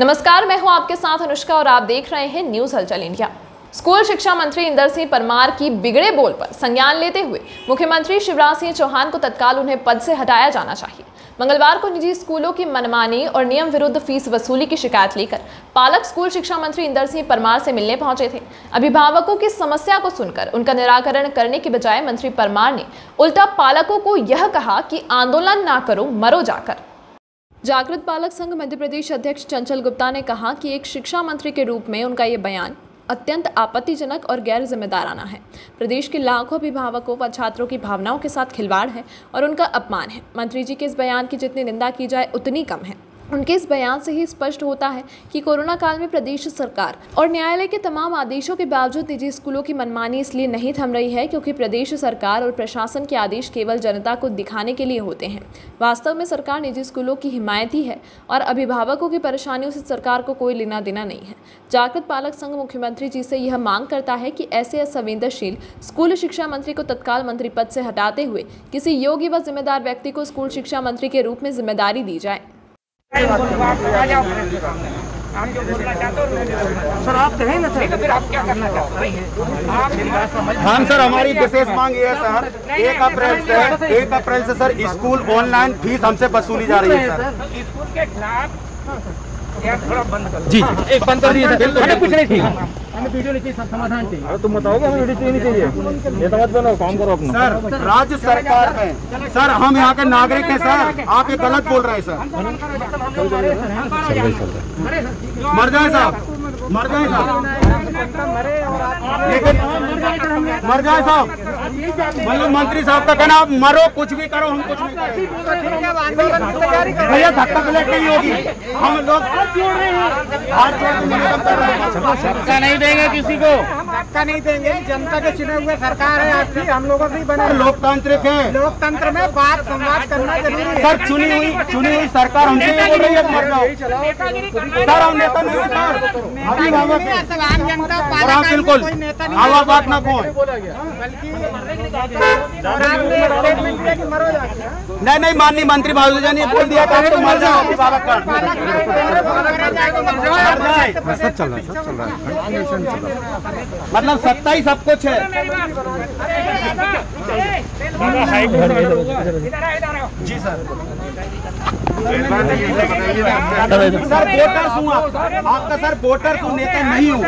नमस्कार, मैं हूँ आपके साथ अनुष्का और आप देख रहे हैं न्यूज़ हलचल इंडिया। स्कूल शिक्षा मंत्री इंदर सिंह परमार की बिगड़े बोल पर संज्ञान लेते हुए मुख्यमंत्री शिवराज सिंह चौहान को तत्काल उन्हें पद से हटाया जाना चाहिए। मंगलवार को निजी स्कूलों की मनमानी और नियम विरुद्ध फ़ीस वसूली की शिकायत लेकर पालक स्कूल शिक्षा मंत्री इंदर सिंह परमार से मिलने पहुँचे थे। अभिभावकों की समस्या को सुनकर, उनका निराकरण करने के बजाय मंत्री परमार ने उल्टा पालकों को यह कहा कि आंदोलन ना करो, मरो जाकर। जागृत बालक संघ मध्य प्रदेश अध्यक्ष चंचल गुप्ता ने कहा कि एक शिक्षा मंत्री के रूप में उनका ये बयान अत्यंत आपत्तिजनक और गैर जिम्मेदाराना है। प्रदेश के लाखों अभिभावकों व छात्रों की भावनाओं के साथ खिलवाड़ है और उनका अपमान है। मंत्री जी के इस बयान की जितनी निंदा की जाए, उतनी कम है। उनके इस बयान से ही स्पष्ट होता है कि कोरोना काल में प्रदेश सरकार और न्यायालय के तमाम आदेशों के बावजूद निजी स्कूलों की मनमानी इसलिए नहीं थम रही है क्योंकि प्रदेश सरकार और प्रशासन के आदेश केवल जनता को दिखाने के लिए होते हैं। वास्तव में सरकार निजी स्कूलों की हिमायती है और अभिभावकों की परेशानियों से सरकार को कोई लेना देना नहीं है। जागृत पालक संघ मुख्यमंत्री जी से यह मांग करता है कि ऐसे असंवेदनशील स्कूल शिक्षा मंत्री को तत्काल मंत्री पद से हटाते हुए किसी योग्य व जिम्मेदार व्यक्ति को स्कूल शिक्षा मंत्री के रूप में ज़िम्मेदारी दी जाए। हम जो बोलना चाहते हो सर आप कहें ना सर। तो फिर आप क्या करना चाहते हैं आप हम सर हमारी विशेष मांग ये है सर। एक अप्रैल से एक अप्रैल से सर स्कूल ऑनलाइन फ़ीस हमसे वसूली जा रही है सर। स्कूल के खिलाफ थोड़ा बंद कर जी जी एक बंद कर दिए सर। हमें कुछ नहीं चाहिए हमें वीडियो नहीं चाहिए समाधान चाहिए अरे तुम बताओगे हमें वीडियो चाहिए नहीं चाहिए नेता मत बनो काम करो अपना सर राज्य सरकार में सर हम यहाँ के नागरिक हैं सर आप ये गलत बोल रहे हैं सर मर जाए साहब मर जाए लेकिन मर जाए साहब। मतलब मंत्री साहब का कहना, आप मरो, कुछ भी करो, हम कुछ नहीं भैया, धक्का कलेक्ट नहीं होगी। हम लोग हाथ जोड़ रहे हैं हाथ जोड़ रहे हैं नहीं देंगे किसी को। धक्का नहीं देंगे। जनता के चुने हुए सरकार है आपकी हम लोगों की बने लोकतांत्रिक है। लोकतंत्र में बात संवाद करना ज़रूरी है। सर चुनी हुई चुनी हुई सरकार हमसे बोल रही है मर जाओ। सर हम नेता नहीं हैं, सर। अभिभावक आम जनता और आप बिल्कुल कोई आवा बात ना कौन? नहीं नहीं माननीय मंत्री भाजपा ने बोल दिया था तो मर जाओ। अभिभावक का सब चल रहा है सब चल रहा है। मतलब सत्ता ही सब कुछ है इधर आ इधर आओ जी सर सर वोटर हूँ आपका सर वोटर्स हूँ नेता नहीं हूँ